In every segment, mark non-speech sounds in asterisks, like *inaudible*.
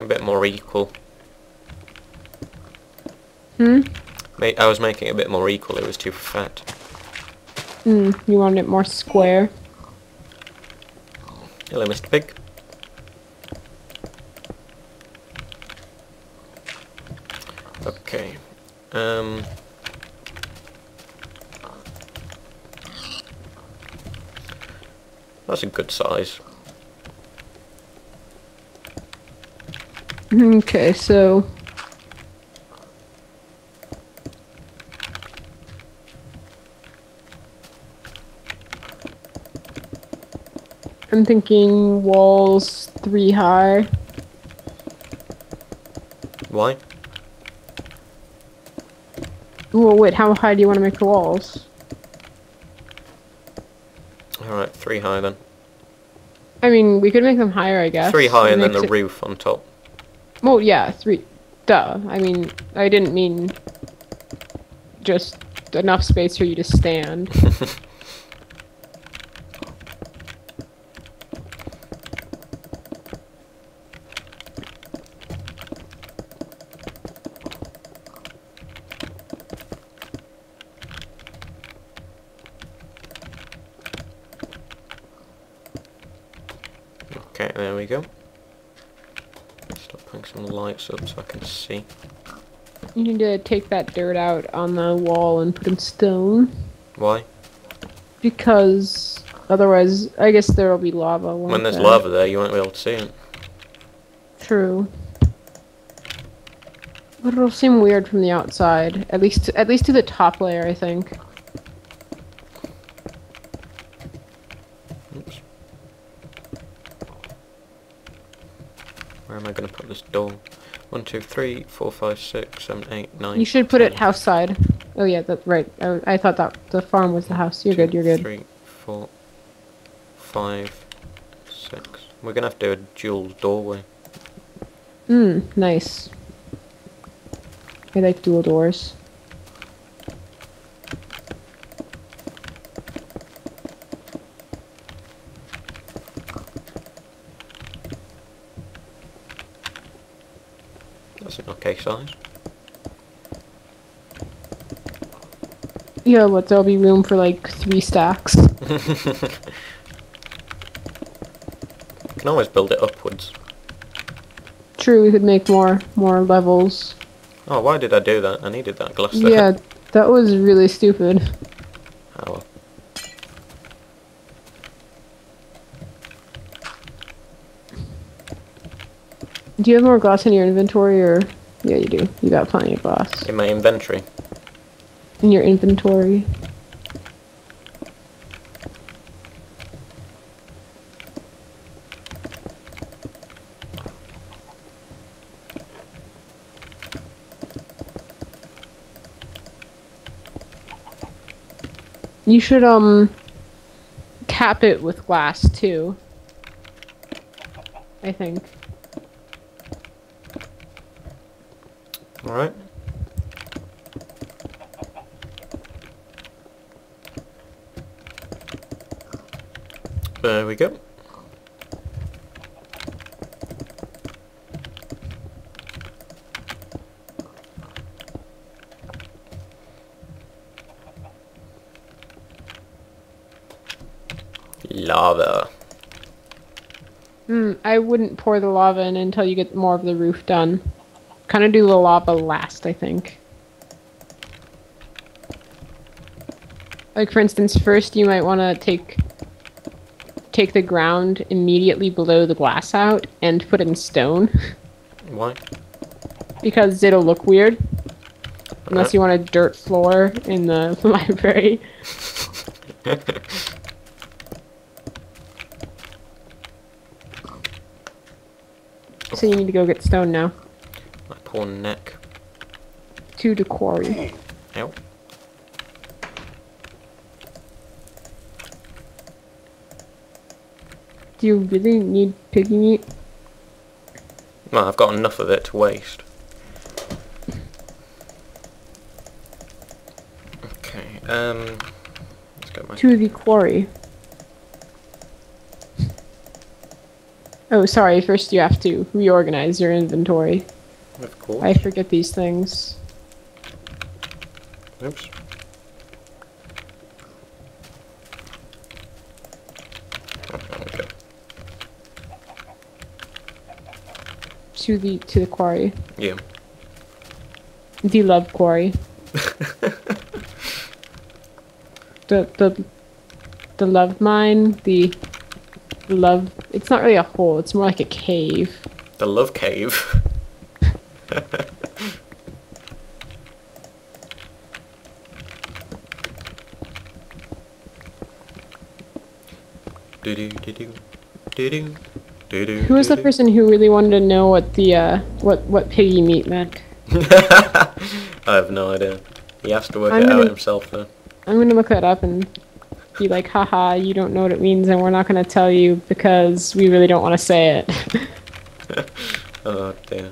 A bit more equal. Hmm? I was making it a bit more equal, it was too fat. Hmm, you wanted it more square? Hello, Mr. Pig. Okay. Um. That's a good size. *laughs* Okay, so... I'm thinking walls three high. Why? Well, wait, how high do you want to make the walls? Alright, three high then. I mean, we could make them higher, I guess. Three high It and then the roof on top. Well, yeah, three. Duh. I mean, I didn't mean just enough space for you to stand. *laughs* Okay, there we go. Some lights up so I can see. You need to take that dirt out on the wall and put in stone. Why? Because otherwise, I guess there will be lava. When there's there? lava there, you won't be able to see it. True. But it'll seem weird from the outside. At least, at least to the top layer, I think. Oops. Where am I going to put this door? One, two, three, four, five, six, seven, eight, nine. You should put it house side. Oh yeah, that's right. I, I thought that the farm was the house. You're good. You're good. Three, four, five, six. We're going to have to do a dual doorway. Hmm. Nice. I like dual doors. That's an okay size. Yeah, but there'll be room for like three stacks. You *laughs* can always build it upwards. True, we could make more more levels. Oh, why did I do that? I needed that glass there. Yeah, that was really stupid. Oh, well. Do you have more glass in your inventory, or yeah, you do. You got plenty of glass In my inventory. In your inventory. You should um cap it with glass too. I think. Alright. There we go. Lava. Hmm, I wouldn't pour the lava in until you get more of the roof done. Kind of do the lava last, I think. Like for instance, first you might want to take take the ground immediately below the glass out and put in stone Why? because it'll look weird unless you want a dirt floor in the *laughs* library. So you need to go get stone now. My poor neck. To the quarry. Ow. Do you really need piggy meat? Well, I've got enough of it to waste. Okay, um... Let's get my... To the quarry. Oh, sorry. First, you have to reorganize your inventory. Of course. I forget these things. Oops. Oh, there we go. To the to the quarry. Yeah. The love quarry. *laughs* the the the love mine. The love. It's not really a hole. It's more like a cave. The love cave. *laughs* Do-do, do-do, do-do, do-do, Who was the person who really wanted to know what the uh what what piggy meat meant? *laughs* I have no idea. He has to work I'm it out gonna- himself though. I'm gonna look that up and be like, haha, you don't know what it means, and we're not gonna tell you because we really don't want to say it. *laughs* Oh dear.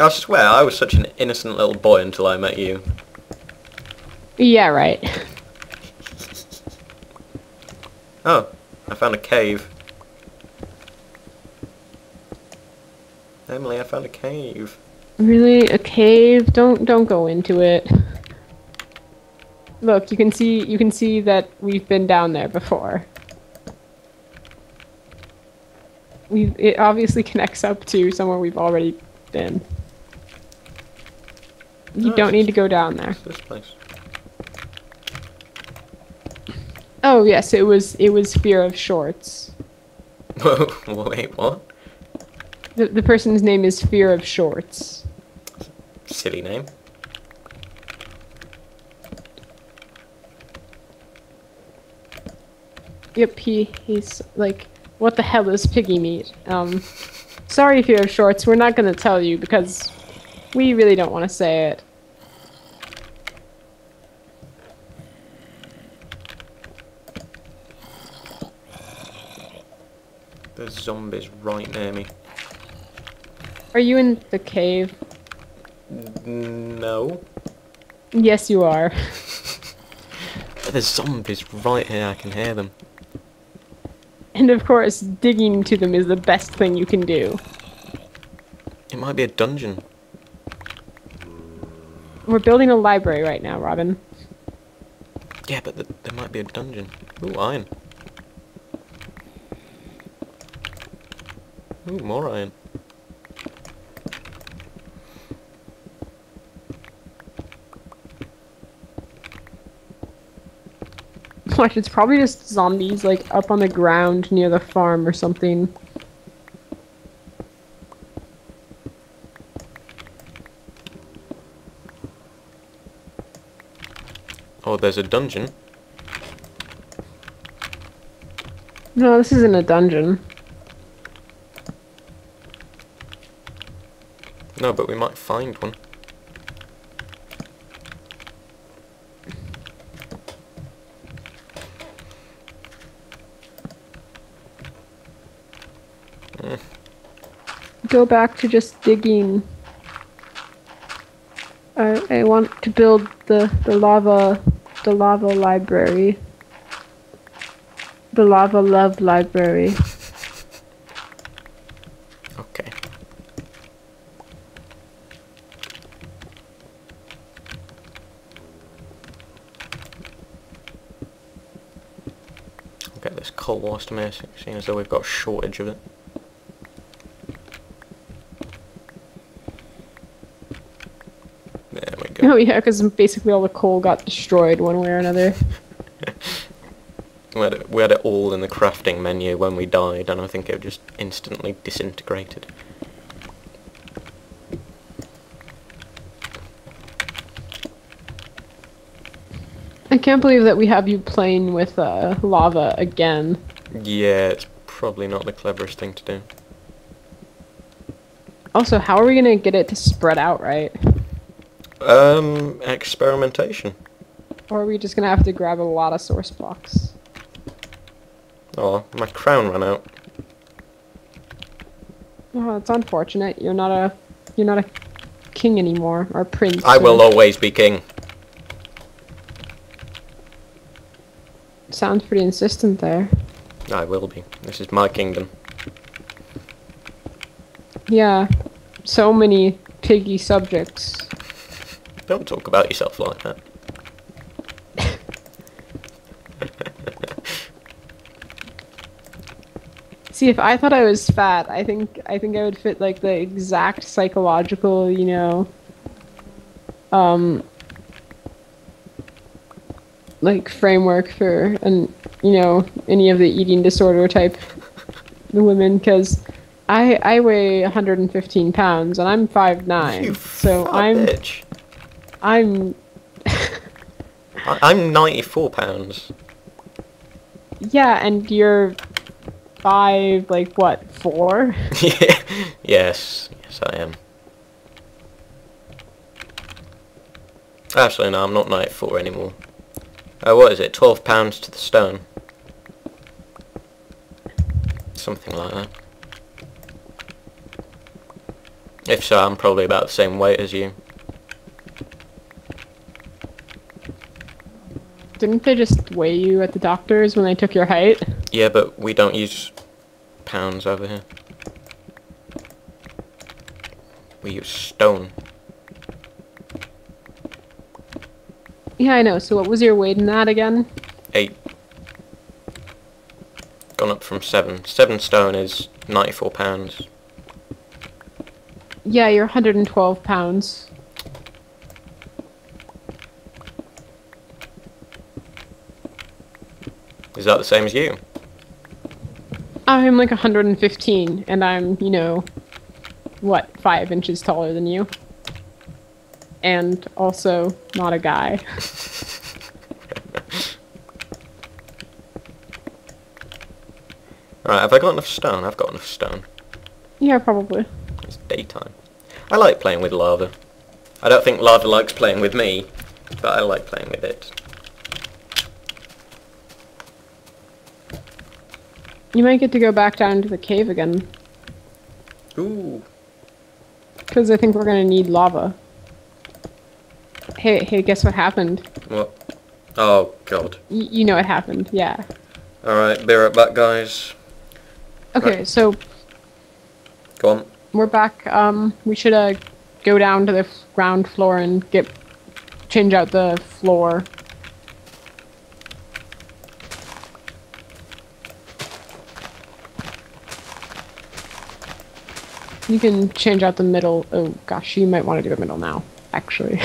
I swear, I was such an innocent little boy until I met you. yeah, right. *laughs* Oh, I found a cave. Emily, I found a cave. Really, a cave? Don't don't go into it. Look, you can see you can see that we've been down there before. We it obviously connects up to somewhere we've already been. You Oh, don't need to go down there. This place? Oh yes, it was it was fear of shorts. Whoa, *laughs* wait, what? The the person's name is Fear of Shorts. Silly name. Yep, he he's like, what the hell is piggy meat? Um, sorry, Fear of Shorts, we're not gonna tell you because we really don't want to say it. There's zombies right near me. Are you in the cave? No. Yes, you are. *laughs* There's zombies right here, I can hear them. And of course, digging to them is the best thing you can do. It might be a dungeon. We're building a library right now, Robin. Yeah, but th there might be a dungeon. Ooh, iron. Ooh, more iron. Watch, it's probably just zombies like up on the ground near the farm or something. Oh, there's a dungeon. No, this isn't a dungeon. No, but we might find one. Go back to just digging. I I want to build the the lava the lava library. The lava love library. Okay. I'll get this coal here, seeing as though we've got a shortage of it. There we go. *laughs* Oh yeah, because basically all the coal got destroyed one way or another. We had, it, we had it all in the crafting menu when we died, and I think it just instantly disintegrated. I can't believe that we have you playing with uh, lava again. Yeah, it's probably not the cleverest thing to do. Also, how are we gonna get it to spread out right? Um, experimentation. Or are we just gonna have to grab a lot of source blocks? Oh, my crown ran out. Oh, it's unfortunate. You're not a you're not a king anymore or prince. I will always be king. Sounds pretty insistent there. I will be. This is my kingdom. Yeah. So many piggy subjects. Don't talk about yourself like that. *laughs* See, if I thought I was fat, I think I think I would fit like the exact psychological, you know, um, like framework for and you know any of the eating disorder type the *laughs* women because I I weigh 115 pounds and I'm 5'9", You so I'm bitch. I'm I- I'm 94 pounds. yeah, and you're five like what four? *laughs* Yeah. yes, yes I am. Actually, no, I'm not 94 anymore. Uh, what is it? 12 pounds to the stone. Something like that. If so, I'm probably about the same weight as you. Didn't they just weigh you at the doctor's when they took your height? Yeah, but we don't use pounds over here. We use stone. Yeah, I know. So what was your weight in that again? Eight. Gone up from seven. Seven stone is 94 pounds. Yeah, you're 112 pounds. That the same as you? I'm like 115, and I'm, you know, what, five inches taller than you? And also not a guy. *laughs* Alright, have I got enough stone? I've got enough stone. yeah, probably. It's daytime. I like playing with lava. I don't think lava likes playing with me, but I like playing with it. You might get to go back down to the cave again, Ooh. because I think we're gonna need lava. Hey, hey, guess what happened? What? Oh, God. Y- you know what happened, yeah. Alright, be right back, guys. Okay, Right. so Go on. we're back. Um, we should uh go down to the ground floor and get change out the floor. You can change out the middle. Oh gosh, you might want to do the middle now. Actually.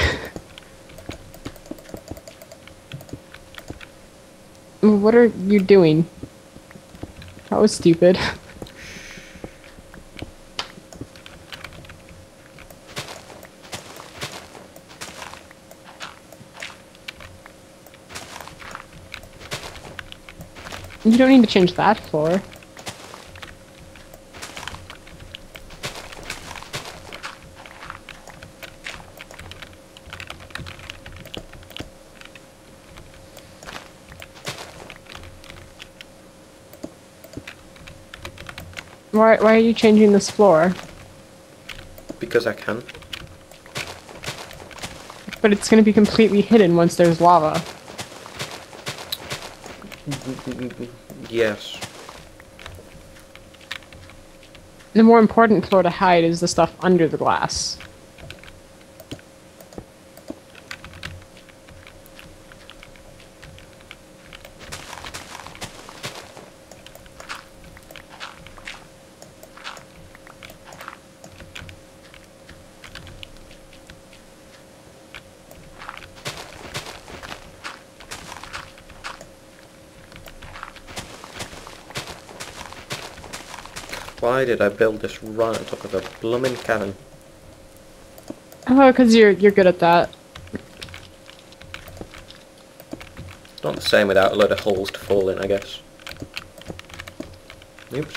*laughs* what are you doing? That was stupid. *laughs* You don't need to change that floor. Why, why are you changing this floor? Because I can. But it's gonna be completely hidden once there's lava. Yes. The more important floor to hide is the stuff under the glass. Why did I build this right on top of a blooming cavern? Oh, because you're you're good at that. It's not the same without a load of holes to fall in, I guess. Oops.